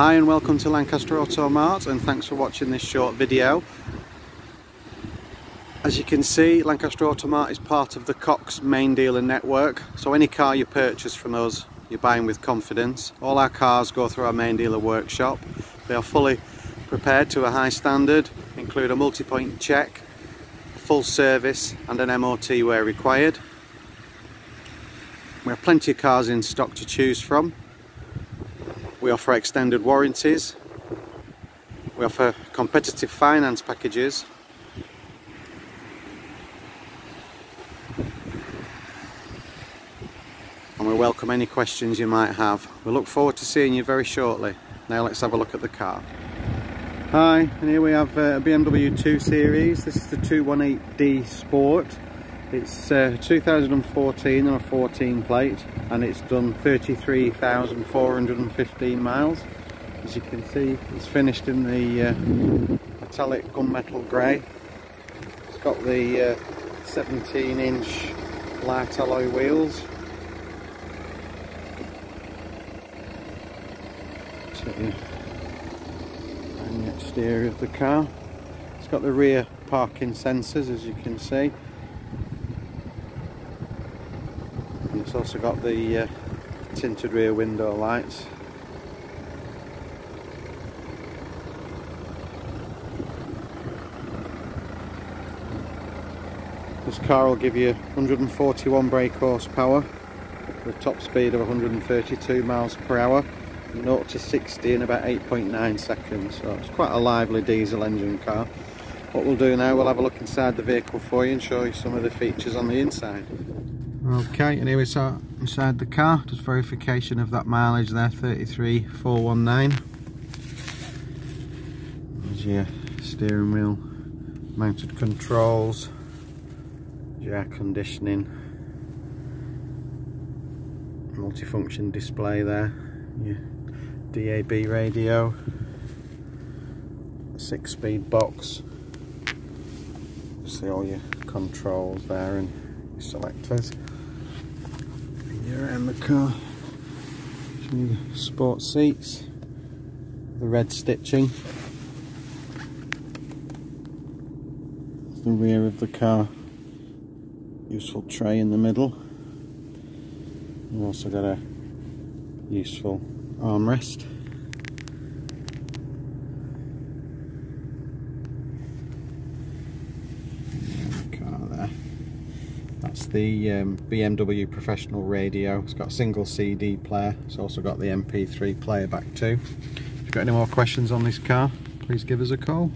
Hi and welcome to Lancaster Auto Mart and thanks for watching this short video. As you can see Lancaster Auto Mart is part of the Cox main dealer network so any car you purchase from us you're buying with confidence. All our cars go through our main dealer workshop. They are fully prepared to a high standard, include a multi-point check, full service and an MOT where required. We have plenty of cars in stock to choose from. We offer extended warranties. We offer competitive finance packages. And we welcome any questions you might have. We look forward to seeing you very shortly. Now let's have a look at the car. Hi, and here we have uh, a BMW 2 Series. This is the 218D Sport. It's uh, 2014 on a 14 plate and it's done 33,415 miles. As you can see, it's finished in the uh, metallic gunmetal grey. It's got the uh, 17 inch light alloy wheels. and the exterior of the car. It's got the rear parking sensors as you can see. And it's also got the uh, tinted rear window lights. This car will give you 141 brake horsepower with a top speed of 132 miles per hour 0 to 60 in about 8.9 seconds. So it's quite a lively diesel engine car. What we'll do now we'll have a look inside the vehicle for you and show you some of the features on the inside Okay, and here we are inside the car, just verification of that mileage there, 33419. There's your steering wheel, mounted controls, your air conditioning, multifunction display there, your DAB radio, six speed box, see all your controls there and your selectors around the car. Some sport seats, the red stitching. The rear of the car, useful tray in the middle. We've also got a useful armrest. That's the um, BMW professional radio. It's got a single CD player. It's also got the MP3 player back too. If you've got any more questions on this car, please give us a call.